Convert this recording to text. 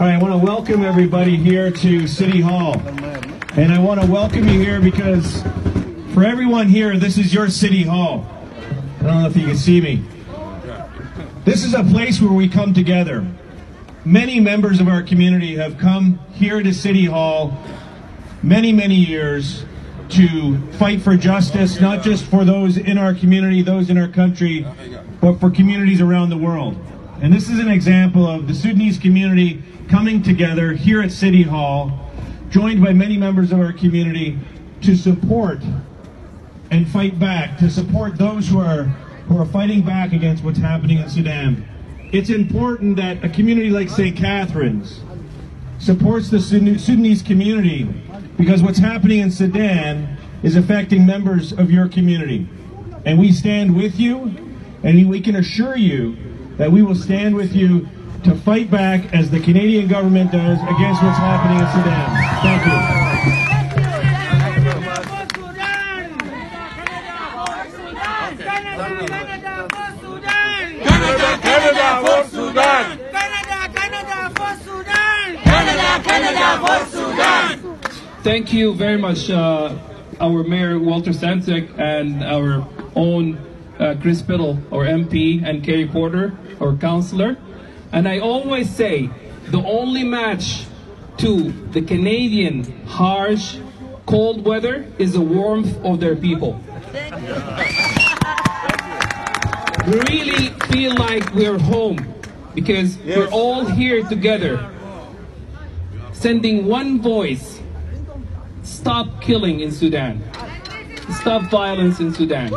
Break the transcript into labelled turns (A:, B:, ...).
A: All right, I want to welcome everybody here to City Hall. And I want to welcome you here because for everyone here, this is your City Hall. I don't know if you can see me. This is a place where we come together. Many members of our community have come here to City Hall many, many years to fight for justice, not just for those in our community, those in our country, but for communities around the world. And this is an example of the Sudanese community coming together here at City Hall, joined by many members of our community to support and fight back, to support those who are who are fighting back against what's happening in Sudan. It's important that a community like St. Catharines supports the Sudanese community because what's happening in Sudan is affecting members of your community. And we stand with you, and we can assure you that we will stand with you to fight back as the Canadian government does against what's happening in Sudan. Thank you.
B: Canada for Sudan!
C: Canada, Canada for Sudan!
B: Canada, Canada for Sudan!
D: Thank you very much, uh, our Mayor Walter Sendzik and our own uh, Chris Bittle, or MP, and Karrie Porter, or councillor. And I always say, the only match to the Canadian harsh, cold weather is the warmth of their people. We really feel like we're home because we're all here together, sending one voice Stop killing in Sudan. Stop violence in Sudan.